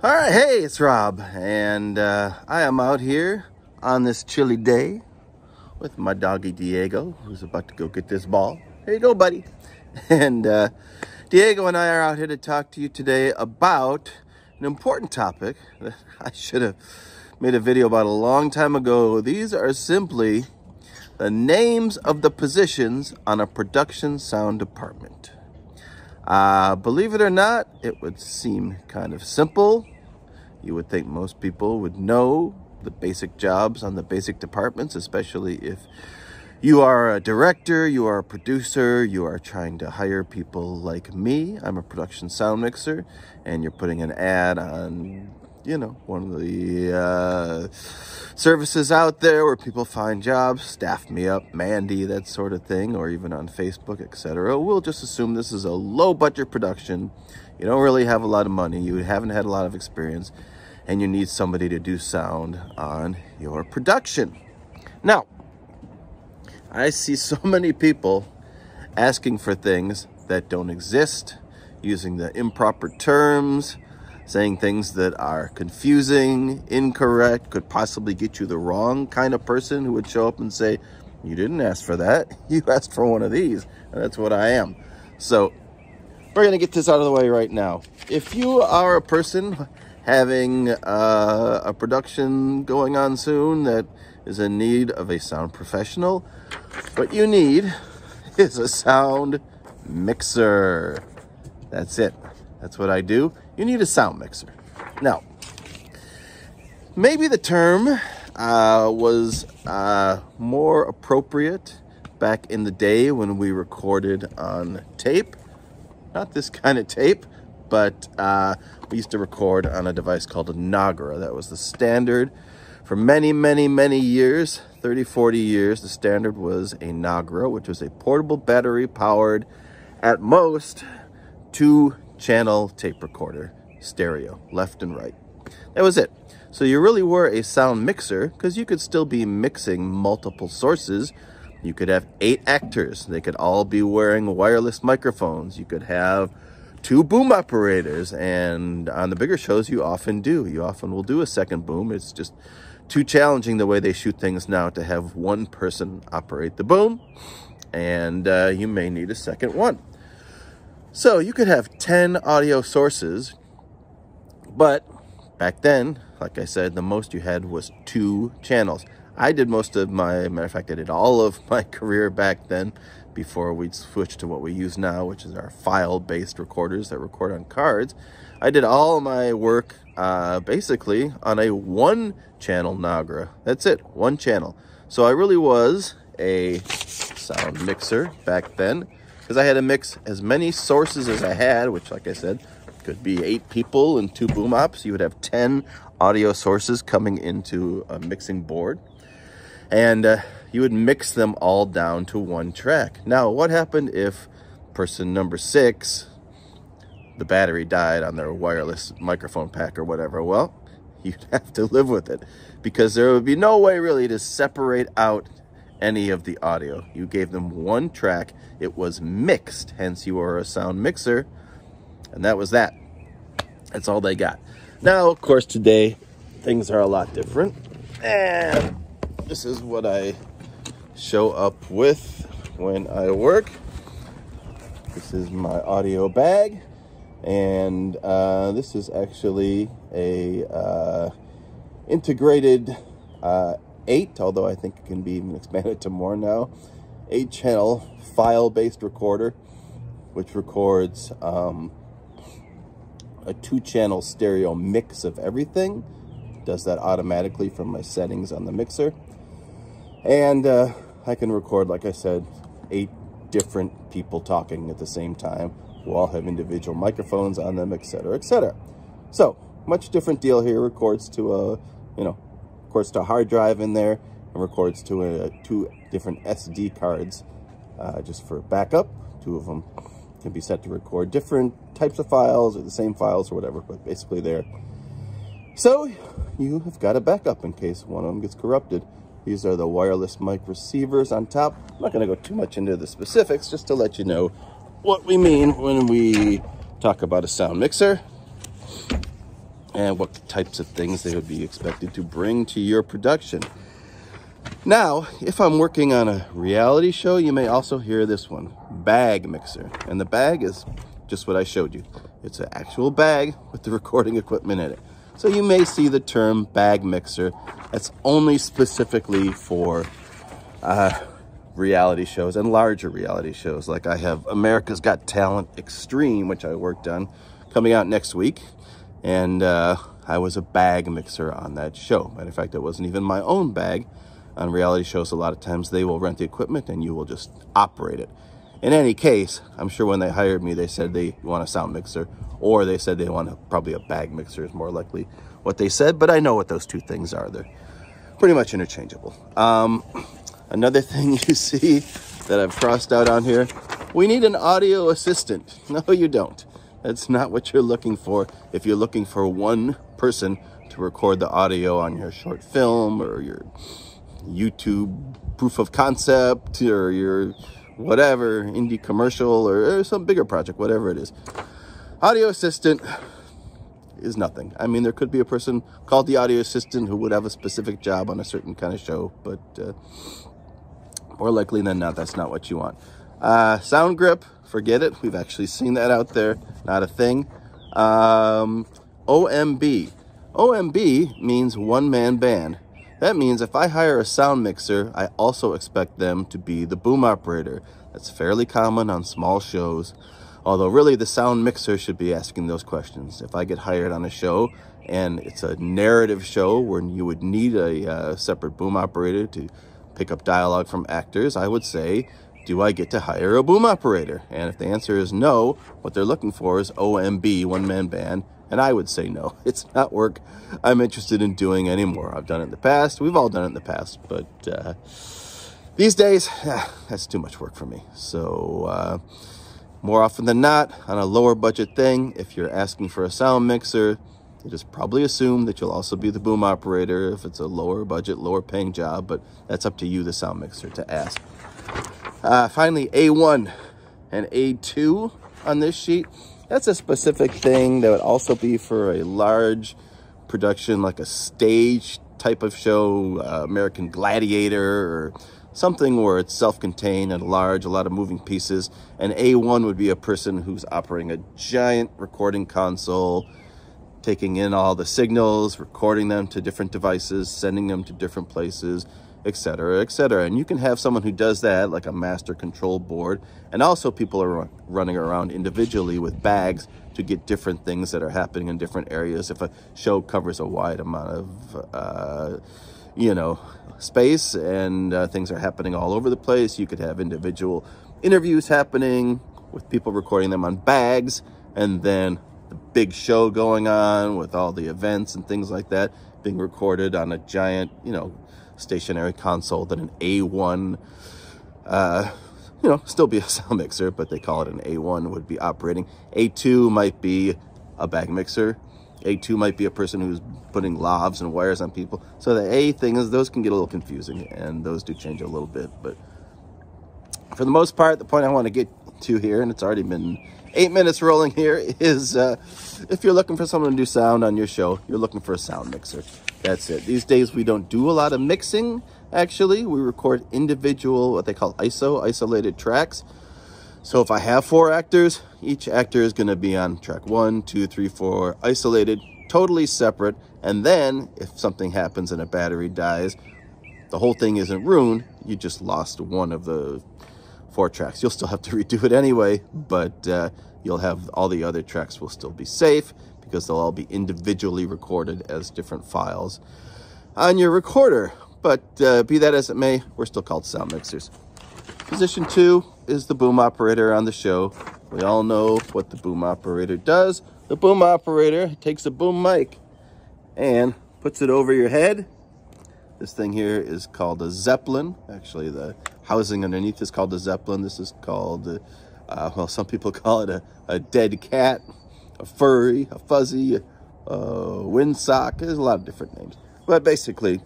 All right, hey, it's Rob, and uh, I am out here on this chilly day with my doggy Diego, who's about to go get this ball. Here you go, buddy. And uh, Diego and I are out here to talk to you today about an important topic that I should have made a video about a long time ago. These are simply the names of the positions on a production sound department. Uh, believe it or not, it would seem kind of simple. You would think most people would know the basic jobs on the basic departments, especially if you are a director, you are a producer, you are trying to hire people like me. I'm a production sound mixer, and you're putting an ad on you know, one of the uh, services out there where people find jobs, staff me up, Mandy, that sort of thing, or even on Facebook, etc. We'll just assume this is a low budget production. You don't really have a lot of money, you haven't had a lot of experience, and you need somebody to do sound on your production. Now, I see so many people asking for things that don't exist, using the improper terms, saying things that are confusing, incorrect, could possibly get you the wrong kind of person who would show up and say, you didn't ask for that. You asked for one of these. And that's what I am. So we're going to get this out of the way right now. If you are a person having uh, a production going on soon that is in need of a sound professional, what you need is a sound mixer. That's it. That's what I do. You need a sound mixer. Now, maybe the term uh, was uh, more appropriate back in the day when we recorded on tape. Not this kind of tape, but uh, we used to record on a device called a Nagra. That was the standard for many, many, many years, 30, 40 years. The standard was a Nagra, which was a portable battery powered at most two channel tape recorder, stereo, left and right. That was it. So you really were a sound mixer because you could still be mixing multiple sources. You could have eight actors. They could all be wearing wireless microphones. You could have two boom operators. And on the bigger shows, you often do. You often will do a second boom. It's just too challenging the way they shoot things now to have one person operate the boom. And uh, you may need a second one. So you could have 10 audio sources, but back then, like I said, the most you had was two channels. I did most of my, matter of fact, I did all of my career back then before we switched to what we use now, which is our file-based recorders that record on cards. I did all my work uh, basically on a one-channel Nagra. That's it, one channel. So I really was a sound mixer back then because I had to mix as many sources as I had, which, like I said, could be eight people and two boom ops. You would have 10 audio sources coming into a mixing board. And uh, you would mix them all down to one track. Now, what happened if person number six, the battery died on their wireless microphone pack or whatever? Well, you'd have to live with it because there would be no way really to separate out any of the audio. You gave them one track. It was mixed, hence you are a sound mixer. And that was that. That's all they got. Now, of course, today things are a lot different. And this is what I show up with when I work. This is my audio bag. And uh, this is actually a uh, integrated uh, eight, although I think it can be even expanded to more now. Eight channel file based recorder, which records um, a two channel stereo mix of everything. Does that automatically from my settings on the mixer. And uh, I can record, like I said, eight different people talking at the same time who all have individual microphones on them, etc., etc. So, much different deal here. Records to a, you know, to a hard drive in there and records to two different SD cards uh, just for backup. Two of them can be set to record different types of files or the same files or whatever, but basically there. So you have got a backup in case one of them gets corrupted. These are the wireless mic receivers on top. I'm not going to go too much into the specifics, just to let you know what we mean when we talk about a sound mixer. And what types of things they would be expected to bring to your production. Now, if I'm working on a reality show, you may also hear this one, bag mixer. And the bag is just what I showed you. It's an actual bag with the recording equipment in it. So you may see the term bag mixer. That's only specifically for uh, reality shows and larger reality shows. Like I have America's Got Talent Extreme, which I worked on, coming out next week. And uh, I was a bag mixer on that show. Matter of fact, it wasn't even my own bag. On reality shows, a lot of times they will rent the equipment and you will just operate it. In any case, I'm sure when they hired me, they said they want a sound mixer or they said they want a, probably a bag mixer is more likely what they said, but I know what those two things are. They're pretty much interchangeable. Um, another thing you see that I've crossed out on here, we need an audio assistant. No, you don't. That's not what you're looking for. If you're looking for one person to record the audio on your short film or your YouTube proof of concept or your whatever, indie commercial or, some bigger project, whatever it is. Audio assistant is nothing. I mean, there could be a person called the audio assistant who would have a specific job on a certain kind of show, but uh, more likely than not, that's not what you want. Uh, sound grip, forget it. We've actually seen that out there. Not a thing. Um, OMB. OMB means one-man band. That means if I hire a sound mixer, I also expect them to be the boom operator. That's fairly common on small shows. Although really the sound mixer should be asking those questions. If I get hired on a show and it's a narrative show where you would need a uh, separate boom operator to pick up dialogue from actors, I would say, do I get to hire a boom operator? And if the answer is no, what they're looking for is OMB, one-man band, and I would say no, it's not work I'm interested in doing anymore. I've done it in the past. We've all done it in the past, but uh, these days, ah, that's too much work for me. So uh, more often than not, on a lower budget thing, if you're asking for a sound mixer, you just probably assume that you'll also be the boom operator if it's a lower budget, lower paying job, but that's up to you, the sound mixer, to ask. Uh, finally, A1 and A2 on this sheet. That's a specific thing that would also be for a large production, like a stage type of show, uh, American Gladiator, or something where it's self-contained and large, a lot of moving pieces. And A1 would be a person who's operating a giant recording console, taking in all the signals, recording them to different devices, sending them to different places, etc., etc. And you can have someone who does that, like a master control board. And also people are running around individually with bags to get different things that are happening in different areas. If a show covers a wide amount of, uh, you know, space and uh, things are happening all over the place, you could have individual interviews happening with people recording them on bags and then the big show going on with all the events and things like that being recorded on a giant, you know, stationary console than an A1, uh, you know, still be a sound mixer, but they call it an A1 would be operating. A2 might be a bag mixer. A2 might be a person who's putting lavs and wires on people. So the A thing is those can get a little confusing and those do change a little bit. But for the most part, the point I want to get to here, and it's already been eight minutes rolling here, is uh, if you're looking for someone to do sound on your show, you're looking for a sound mixer. That's it. These days we don't do a lot of mixing, actually. We record individual, what they call ISO, isolated tracks. So if I have four actors, each actor is going to be on track one, two, three, four, isolated, totally separate. And then if something happens and a battery dies, the whole thing isn't ruined. You just lost one of the four tracks. You'll still have to redo it anyway, but uh, you'll have all the other tracks will still be safe because they'll all be individually recorded as different files on your recorder. But uh, be that as it may, we're still called sound mixers. Position two is the boom operator on the show. We all know what the boom operator does. The boom operator takes a boom mic and puts it over your head. This thing here is called a Zeppelin. Actually, the housing underneath is called a Zeppelin. This is called, uh, well, some people call it a, a dead cat a furry, a fuzzy, a windsock. There's a lot of different names. But basically,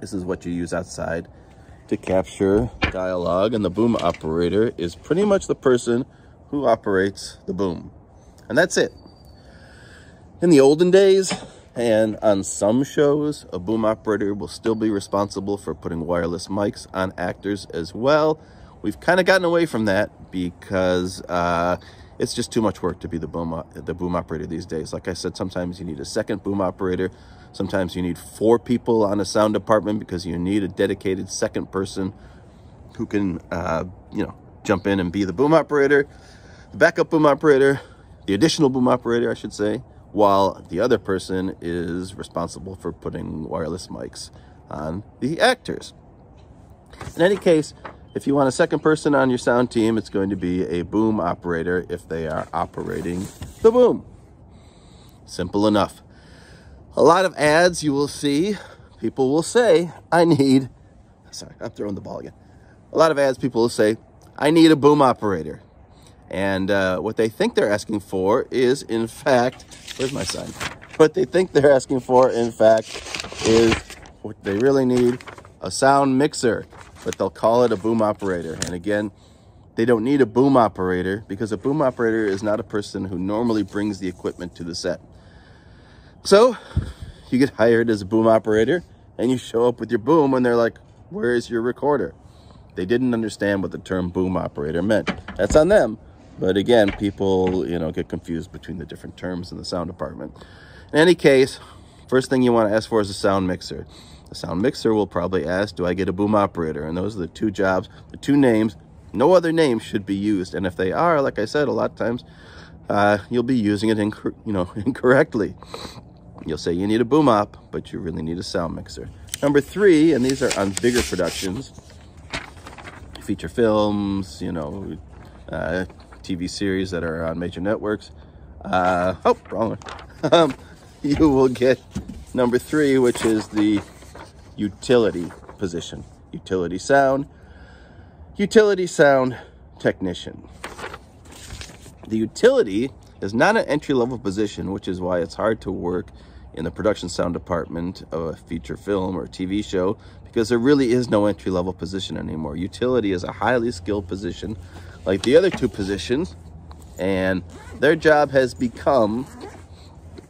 this is what you use outside to capture dialogue. And the boom operator is pretty much the person who operates the boom. And that's it. In the olden days, and on some shows, a boom operator will still be responsible for putting wireless mics on actors as well. We've kind of gotten away from that because uh, it's just too much work to be the boom, the boom operator these days. Like I said, sometimes you need a second boom operator. Sometimes you need four people on a sound department because you need a dedicated second person who can, uh, you know, jump in and be the boom operator, the backup boom operator, the additional boom operator, I should say while the other person is responsible for putting wireless mics on the actors. In any case, if you want a second person on your sound team, it's going to be a boom operator if they are operating the boom. Simple enough. A lot of ads you will see, people will say, I need, sorry, I'm throwing the ball again. A lot of ads people will say, I need a boom operator. And uh, what they think they're asking for is, in fact, where's my sign? What they think they're asking for, in fact, is what they really need a sound mixer, but they'll call it a boom operator. And again, they don't need a boom operator because a boom operator is not a person who normally brings the equipment to the set. So you get hired as a boom operator and you show up with your boom and they're like, where is your recorder? They didn't understand what the term boom operator meant. That's on them. But again, people, you know, get confused between the different terms in the sound department. In any case, first thing you want to ask for is a sound mixer. The sound mixer will probably ask, do I get a boom operator? And those are the two jobs, the two names. No other names should be used. And if they are, like I said, a lot of times, uh, you'll be using it, you know, incorrectly. You'll say you need a boom op, but you really need a sound mixer. Number three, and these are on bigger productions, feature films, you know, uh, TV series that are on major networks. Uh, oh, wrong one. Um, you will get number three, which is the utility position. Utility sound. Utility sound technician. The utility is not an entry-level position, which is why it's hard to work in the production sound department of a feature film or TV show because there really is no entry-level position anymore. Utility is a highly skilled position like the other two positions, and their job has become,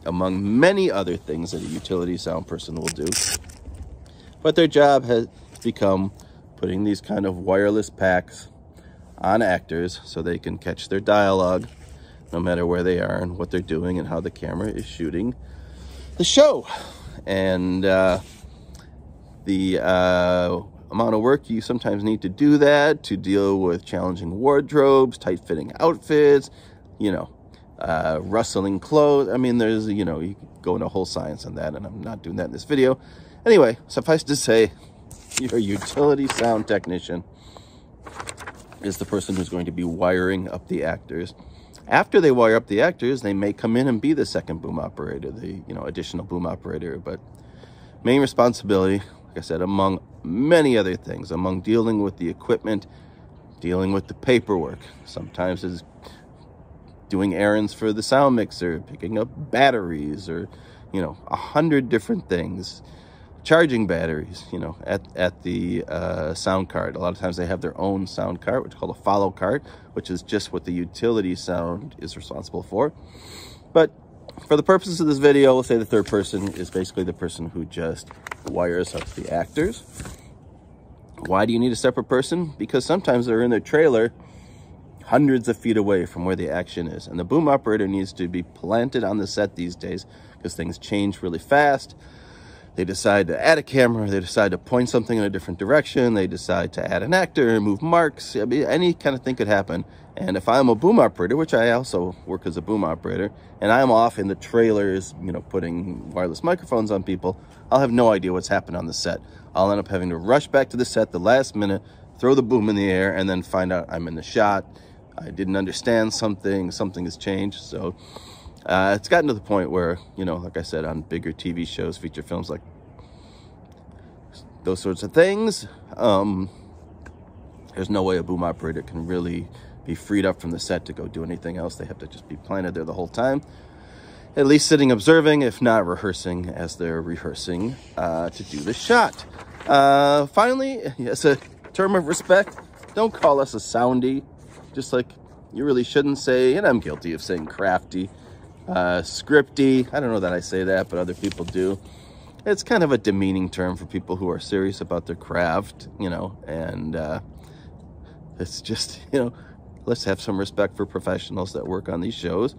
among many other things that a utility sound person will do, but their job has become putting these kind of wireless packs on actors so they can catch their dialogue no matter where they are and what they're doing and how the camera is shooting the show. And uh, the uh, amount of work you sometimes need to do that to deal with challenging wardrobes, tight fitting outfits, you know, uh, rustling clothes. I mean, there's, you know, you go into whole science on that, and I'm not doing that in this video. Anyway, suffice to say, your utility sound technician is the person who's going to be wiring up the actors. After they wire up the actors, they may come in and be the second boom operator, the, you know, additional boom operator, but main responsibility like I said, among many other things, among dealing with the equipment, dealing with the paperwork. Sometimes is doing errands for the sound mixer, picking up batteries or, you know, a hundred different things. Charging batteries, you know, at, at the uh, sound cart. A lot of times they have their own sound cart, which is called a follow cart, which is just what the utility sound is responsible for. But for the purposes of this video, we'll say the third person is basically the person who just wires up the actors. Why do you need a separate person? Because sometimes they're in their trailer hundreds of feet away from where the action is. And the boom operator needs to be planted on the set these days because things change really fast. They decide to add a camera, they decide to point something in a different direction, they decide to add an actor move marks. I mean, any kind of thing could happen. And if I'm a boom operator, which I also work as a boom operator, and I'm off in the trailers, you know, putting wireless microphones on people, I'll have no idea what's happened on the set. I'll end up having to rush back to the set the last minute, throw the boom in the air, and then find out I'm in the shot. I didn't understand something, something has changed. So uh, it's gotten to the point where, you know, like I said, on bigger TV shows, feature films, like those sorts of things, um, there's no way a boom operator can really be freed up from the set to go do anything else. They have to just be planted there the whole time. At least sitting observing, if not rehearsing as they're rehearsing uh, to do the shot. Uh, finally, as a term of respect, don't call us a soundy. Just like you really shouldn't say, and I'm guilty of saying crafty. Uh, scripty. I don't know that I say that, but other people do. It's kind of a demeaning term for people who are serious about their craft, you know, and uh, it's just, you know, let's have some respect for professionals that work on these shows.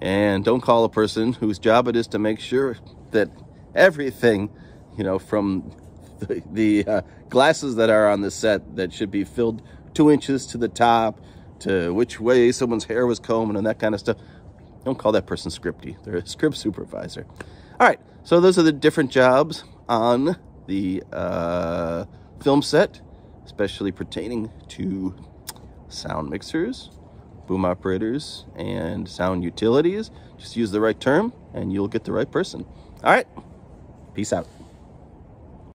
And don't call a person whose job it is to make sure that everything, you know, from the, the uh, glasses that are on the set that should be filled two inches to the top, to which way someone's hair was combed and that kind of stuff. Don't call that person scripty. They're a script supervisor. All right, so those are the different jobs on the uh, film set, especially pertaining to sound mixers, boom operators, and sound utilities. Just use the right term and you'll get the right person. All right, peace out.